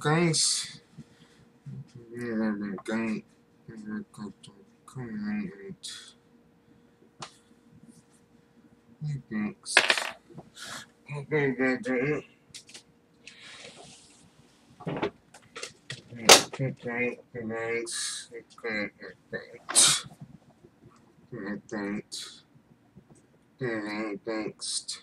Well, guys, we're going to comment next. Okay, okay, okay, nice. Okay, okay, okay, next.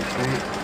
great, great.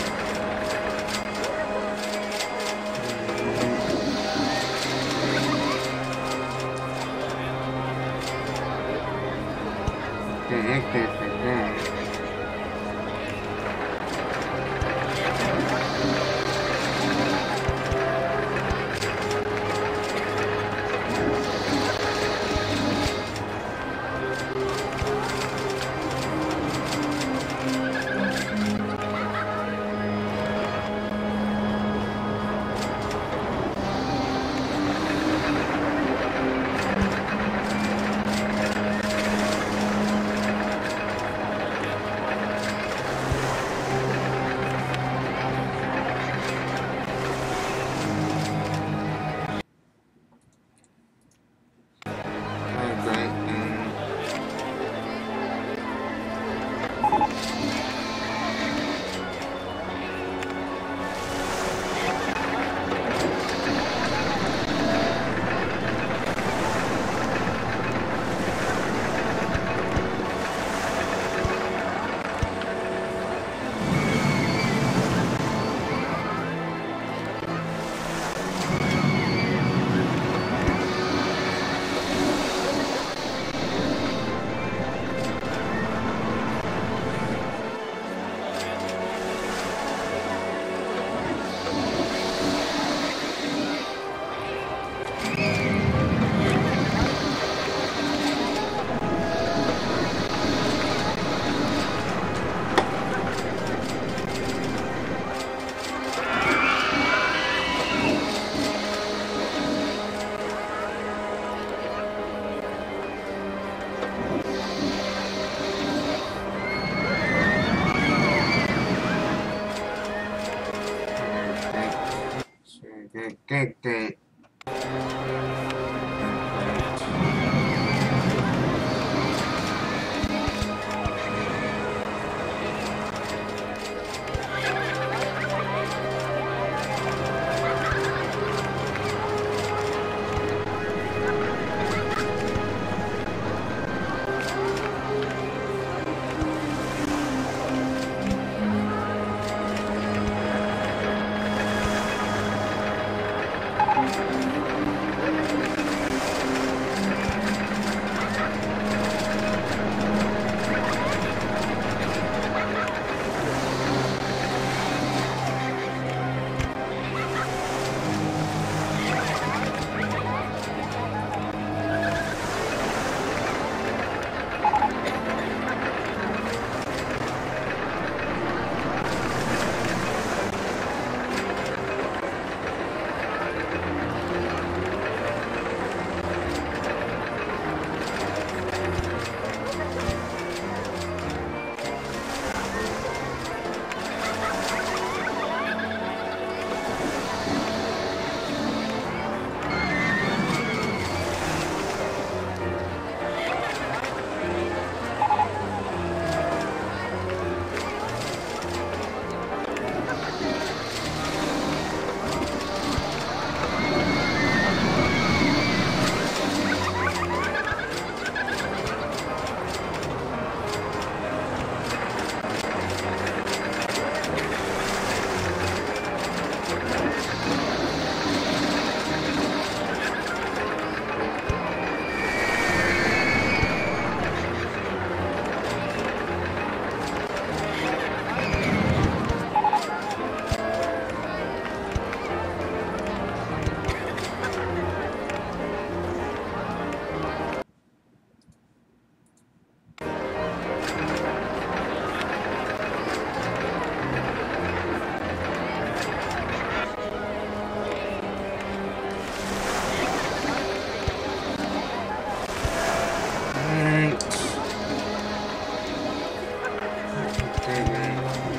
Amen.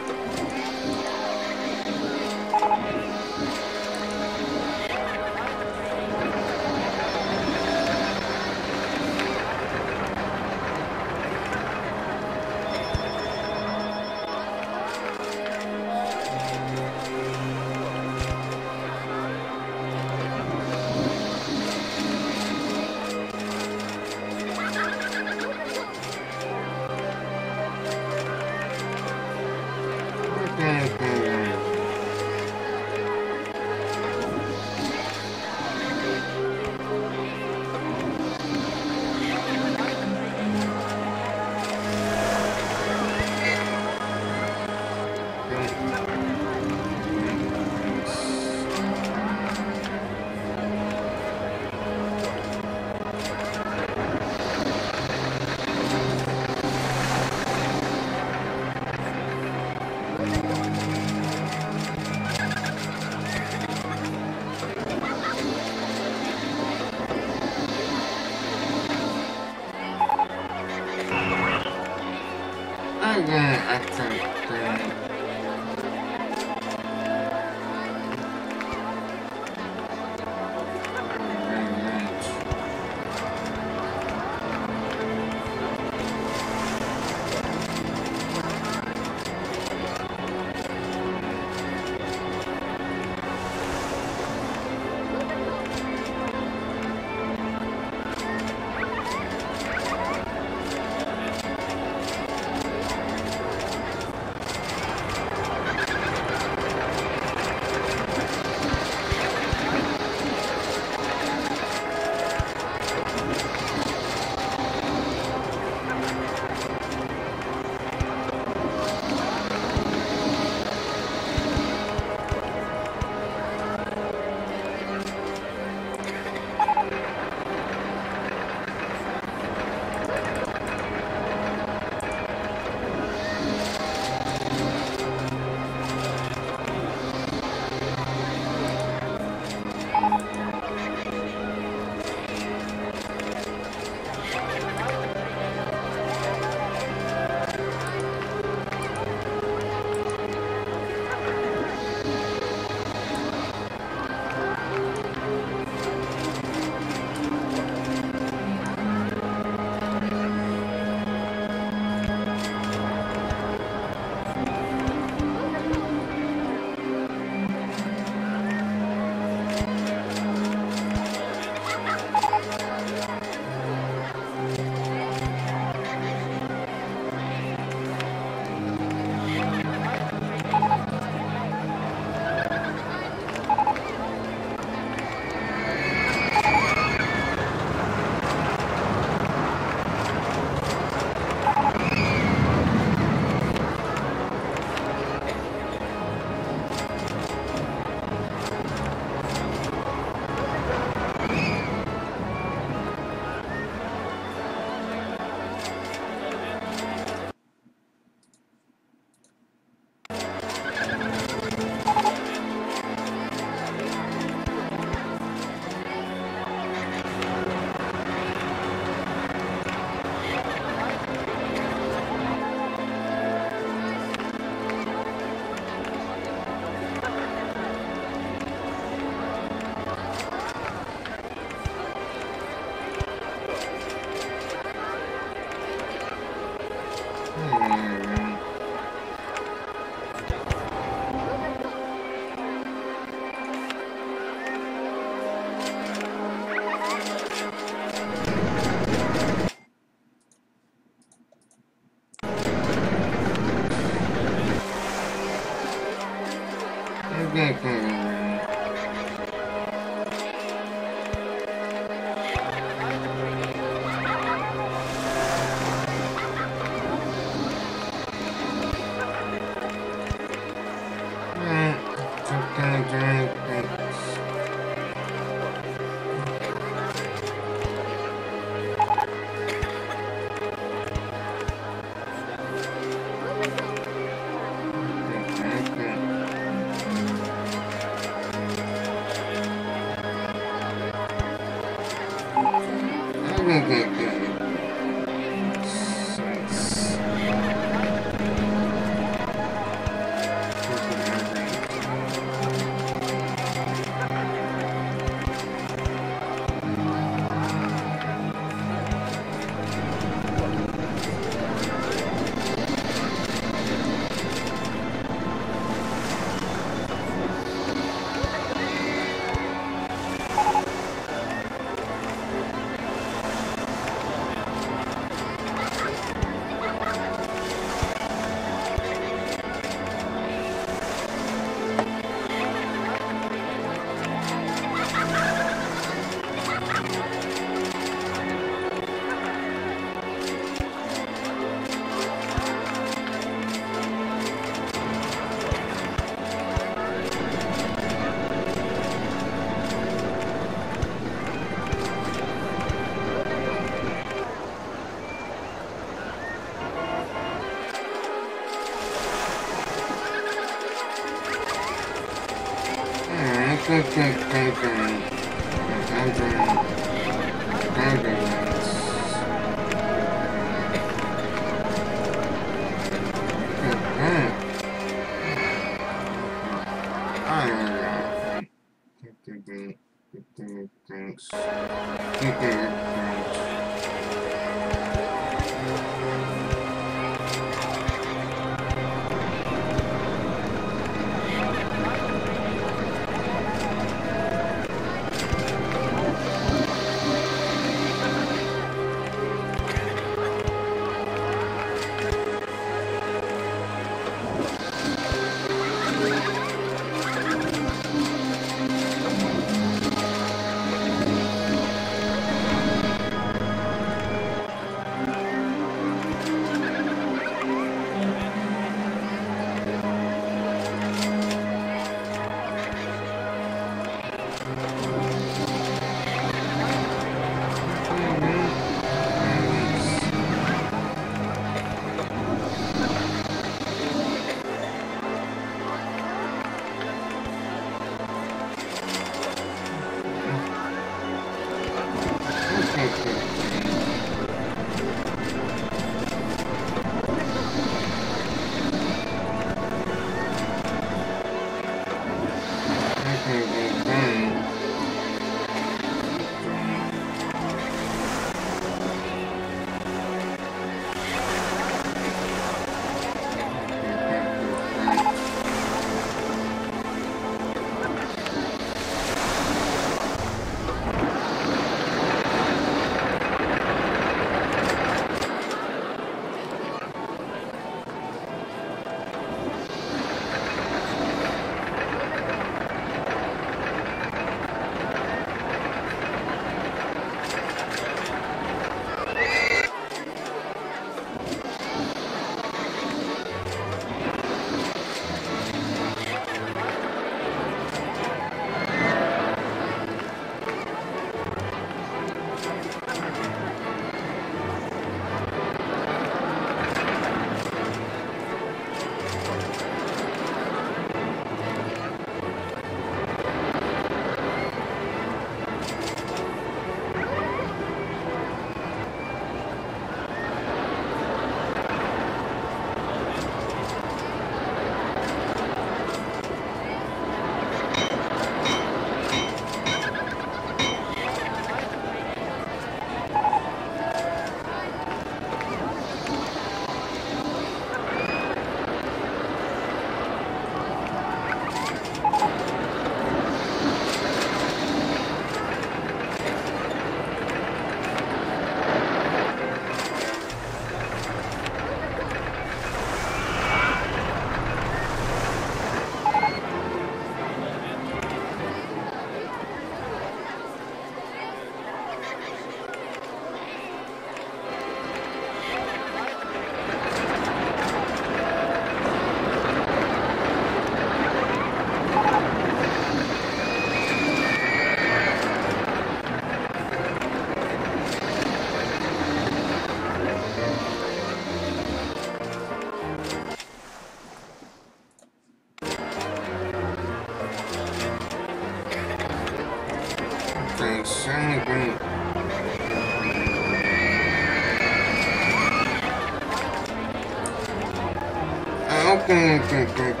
que, que,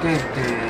って、えー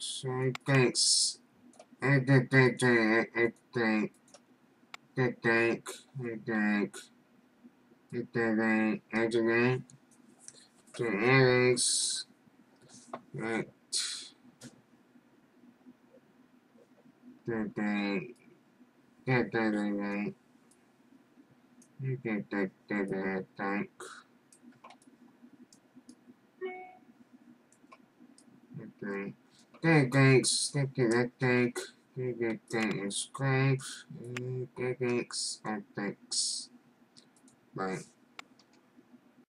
thanks. Thanks. I think, thanks. Okay. Thanks, thank you, thank you, thanks, mm, thanks, oh, thanks, thanks, thanks, thanks, thanks,